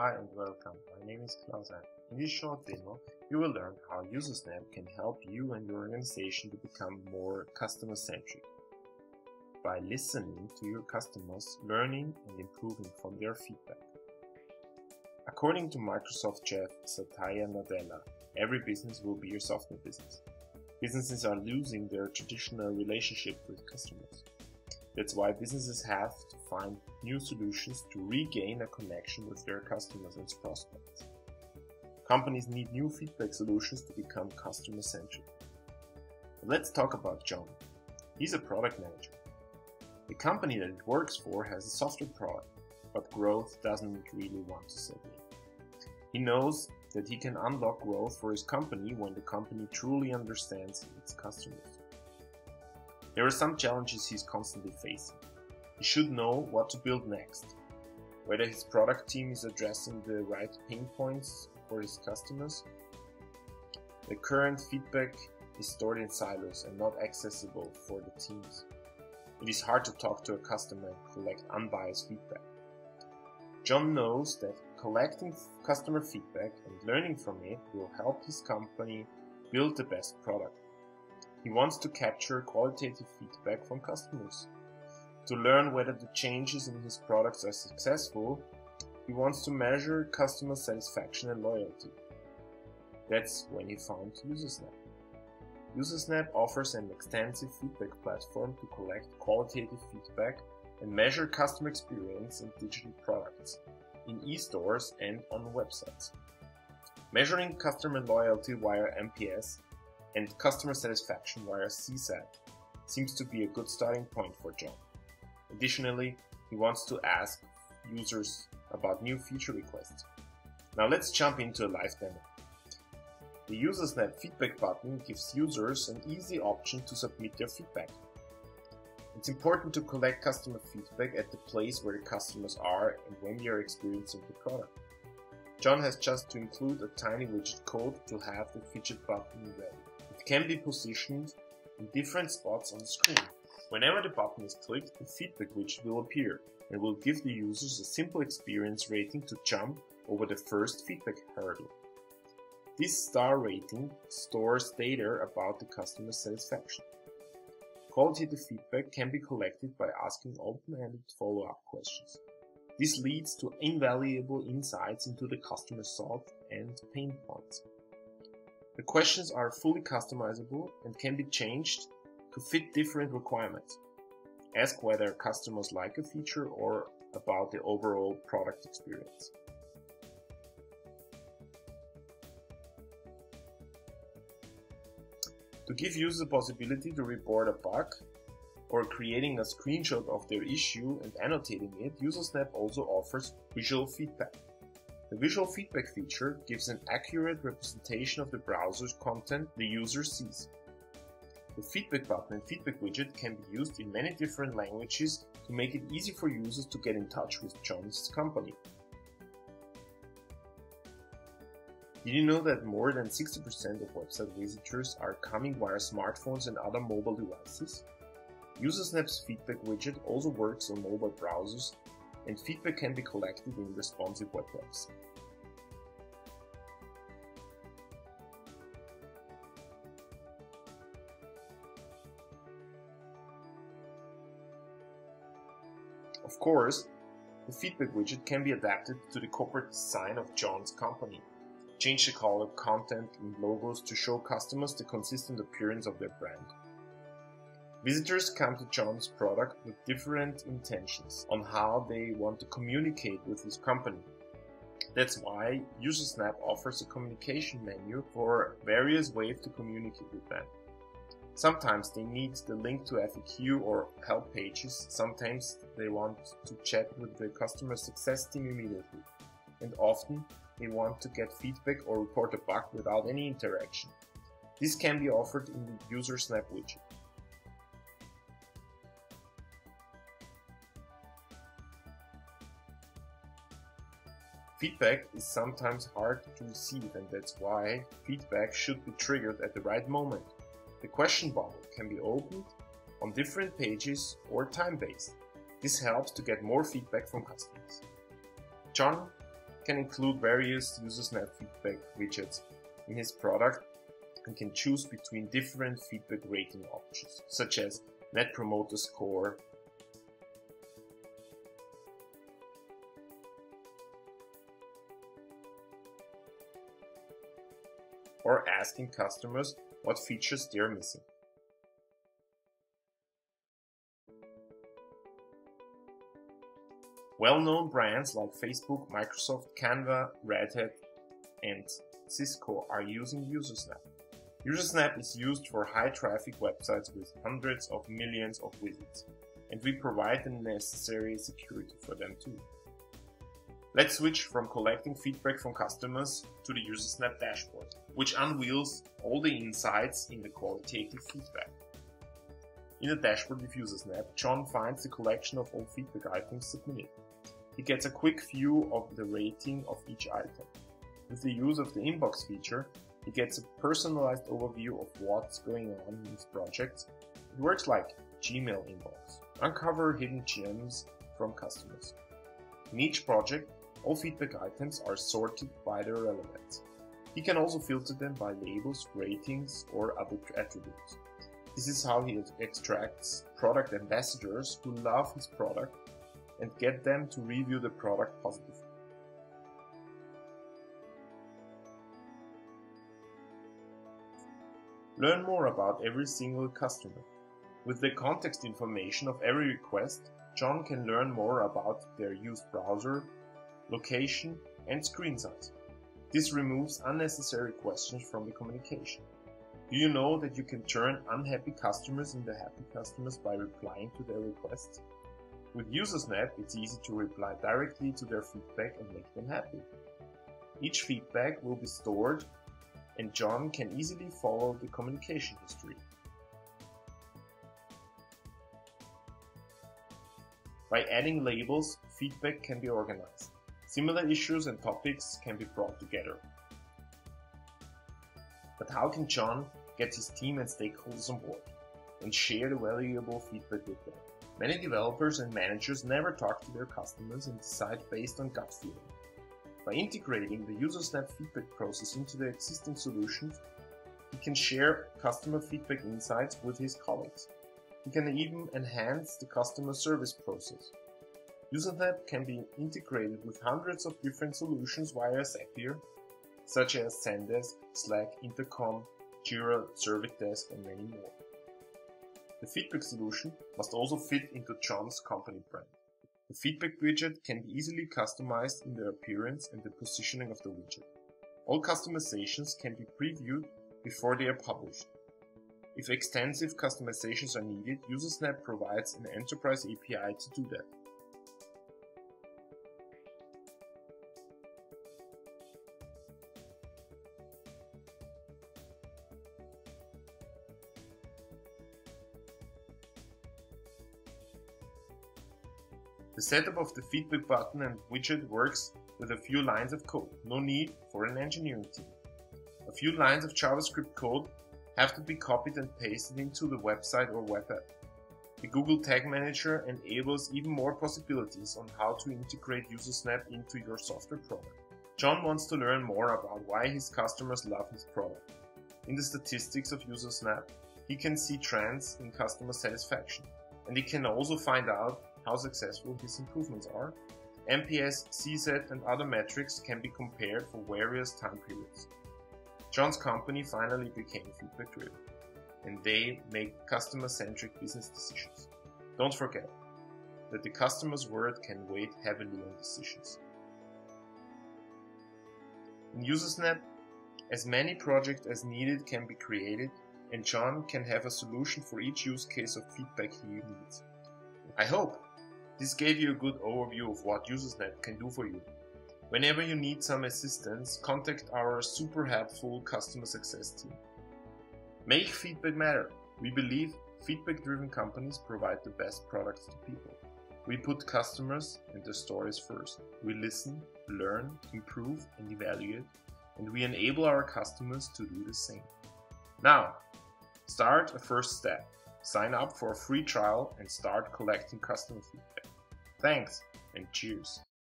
Hi and welcome, my name is Klaus In this short demo, you will learn how UserSnap can help you and your organization to become more customer-centric by listening to your customers, learning and improving from their feedback. According to Microsoft chef Satya Nadella, every business will be your software business. Businesses are losing their traditional relationship with customers. That's why businesses have to find new solutions to regain a connection with their customers and prospects. Companies need new feedback solutions to become customer centric. Let's talk about John. He's a product manager. The company that he works for has a software product, but growth doesn't really want to set in. He knows that he can unlock growth for his company when the company truly understands its customers. There are some challenges he's constantly facing. He should know what to build next, whether his product team is addressing the right pain points for his customers. The current feedback is stored in silos and not accessible for the teams. It is hard to talk to a customer and collect unbiased feedback. John knows that collecting customer feedback and learning from it will help his company build the best product. He wants to capture qualitative feedback from customers. To learn whether the changes in his products are successful, he wants to measure customer satisfaction and loyalty. That's when he found UserSnap. UserSnap offers an extensive feedback platform to collect qualitative feedback and measure customer experience in digital products, in e-stores and on websites. Measuring customer loyalty via NPS and customer satisfaction via CSAT seems to be a good starting point for John. Additionally, he wants to ask users about new feature requests. Now let's jump into a live demo. The UserSnap feedback button gives users an easy option to submit their feedback. It's important to collect customer feedback at the place where the customers are and when they are experiencing the product. John has just to include a tiny widget code to have the widget button ready It can be positioned in different spots on the screen. Whenever the button is clicked, the feedback widget will appear and will give the users a simple experience rating to jump over the first feedback hurdle. This star rating stores data about the customer satisfaction. Qualitative feedback can be collected by asking open-ended follow-up questions. This leads to invaluable insights into the customer's thoughts and pain points. The questions are fully customizable and can be changed to fit different requirements. Ask whether customers like a feature or about the overall product experience. To give users the possibility to report a bug or creating a screenshot of their issue and annotating it, UserSnap also offers visual feedback. The visual feedback feature gives an accurate representation of the browser's content the user sees. The feedback button and feedback widget can be used in many different languages to make it easy for users to get in touch with John's company. Did you know that more than 60% of website visitors are coming via smartphones and other mobile devices? UserSnap's feedback widget also works on mobile browsers and feedback can be collected in responsive web apps. Of course, the feedback widget can be adapted to the corporate design of John's company. Change the color, content, and logos to show customers the consistent appearance of their brand. Visitors come to John's product with different intentions on how they want to communicate with his company. That's why UserSnap offers a communication menu for various ways to communicate with them. Sometimes they need the link to FAQ or help pages, sometimes they want to chat with the customer success team immediately, and often they want to get feedback or report a bug without any interaction. This can be offered in the Usersnap widget. Feedback is sometimes hard to receive and that's why feedback should be triggered at the right moment. The question bubble can be opened on different pages or time-based. This helps to get more feedback from customers. John can include various UserSnap feedback widgets in his product and can choose between different feedback rating options, such as Net Promoter Score, or asking customers what features they are missing. Well-known brands like Facebook, Microsoft, Canva, Red Hat, and Cisco are using UserSnap. UserSnap is used for high traffic websites with hundreds of millions of visits, and we provide the necessary security for them too. Let's switch from collecting feedback from customers to the UserSnap dashboard, which unveils all the insights in the qualitative feedback. In the dashboard with UserSnap, John finds the collection of all feedback items submitted. He gets a quick view of the rating of each item. With the use of the inbox feature, he gets a personalized overview of what's going on in his projects. It works like Gmail inbox. Uncover hidden gems from customers. In each project, all feedback items are sorted by their relevance. He can also filter them by labels, ratings, or other attributes. This is how he extracts product ambassadors who love his product and get them to review the product positively. Learn more about every single customer. With the context information of every request, John can learn more about their used browser, location, and screen size. This removes unnecessary questions from the communication. Do you know that you can turn unhappy customers into happy customers by replying to their requests? With UserSnap, it's easy to reply directly to their feedback and make them happy. Each feedback will be stored and John can easily follow the communication history. By adding labels, feedback can be organized. Similar issues and topics can be brought together. But how can John get his team and stakeholders on board and share the valuable feedback with them? Many developers and managers never talk to their customers and decide based on gut feeling. By integrating the UserSnap feedback process into the existing solutions, he can share customer feedback insights with his colleagues. He can even enhance the customer service process. UserSnap can be integrated with hundreds of different solutions via Zapier, such as Zendesk, Slack, Intercom, Jira, Service Desk, and many more. The feedback solution must also fit into John's company brand. The feedback widget can be easily customized in the appearance and the positioning of the widget. All customizations can be previewed before they are published. If extensive customizations are needed, UserSnap provides an enterprise API to do that. The setup of the feedback button and widget works with a few lines of code, no need for an engineering team. A few lines of JavaScript code have to be copied and pasted into the website or web app. The Google Tag Manager enables even more possibilities on how to integrate UserSnap into your software product. John wants to learn more about why his customers love his product. In the statistics of UserSnap, he can see trends in customer satisfaction, and he can also find out how successful his improvements are. NPS, CSAT and other metrics can be compared for various time periods. John's company finally became feedback driven and they make customer centric business decisions. Don't forget that the customer's word can weigh heavily on decisions. In UserSnap, as many projects as needed can be created and John can have a solution for each use case of feedback he needs. I hope this gave you a good overview of what UserSnap can do for you. Whenever you need some assistance, contact our super helpful customer success team. Make feedback matter. We believe feedback driven companies provide the best products to people. We put customers and their stories first. We listen, learn, improve, and evaluate, and we enable our customers to do the same. Now, start a first step. Sign up for a free trial and start collecting customer feedback. Thanks and cheers.